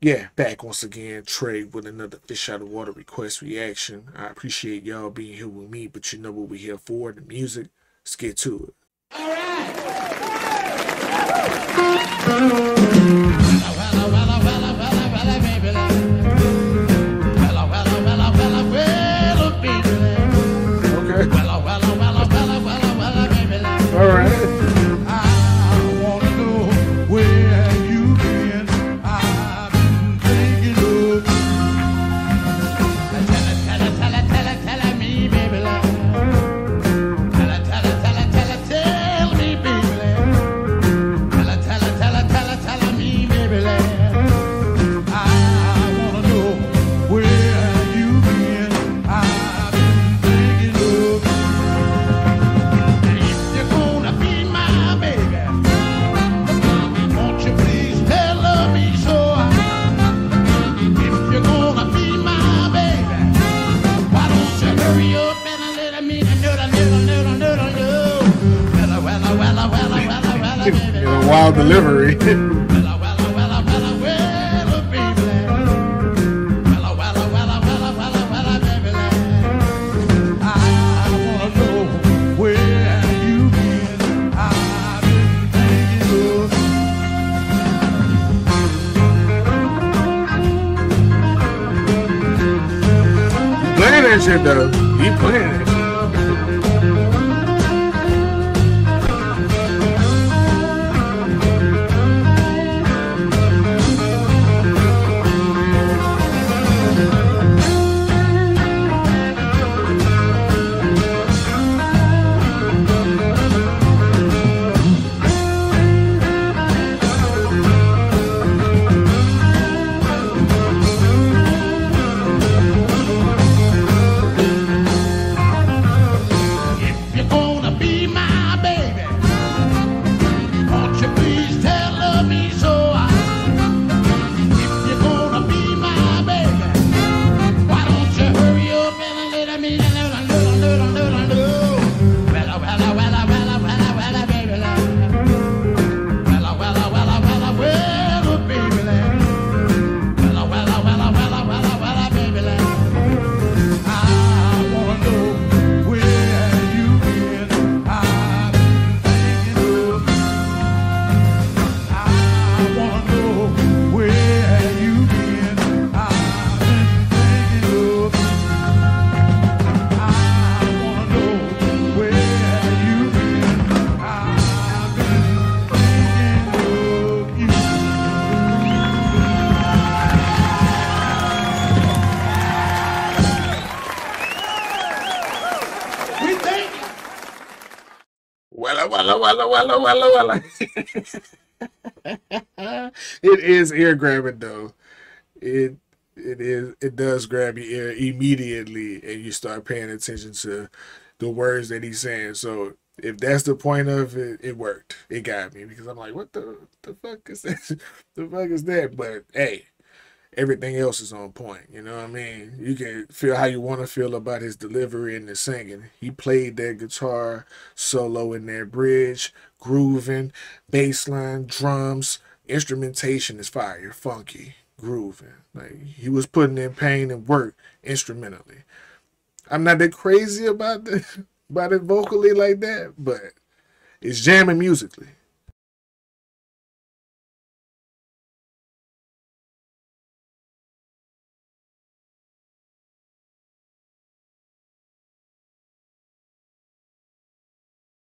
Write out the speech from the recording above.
yeah, back once again, Trey with another fish out of water request reaction. I appreciate y'all being here with me, but you know what we're here for the music. Let's get to it. All right. Wild delivery. shit though. He playing it. Walla, walla, walla, walla. it is ear grabbing though. It it is it does grab your ear immediately and you start paying attention to the words that he's saying. So if that's the point of it, it worked. It got me because I'm like, what the the fuck is that? the fuck is that? But hey, everything else is on point. You know what I mean? You can feel how you want to feel about his delivery and the singing. He played that guitar solo in that bridge, grooving, bass line, drums, instrumentation is fire, funky, grooving. Like he was putting in pain and work instrumentally. I'm not that crazy about the about it vocally like that, but it's jamming musically.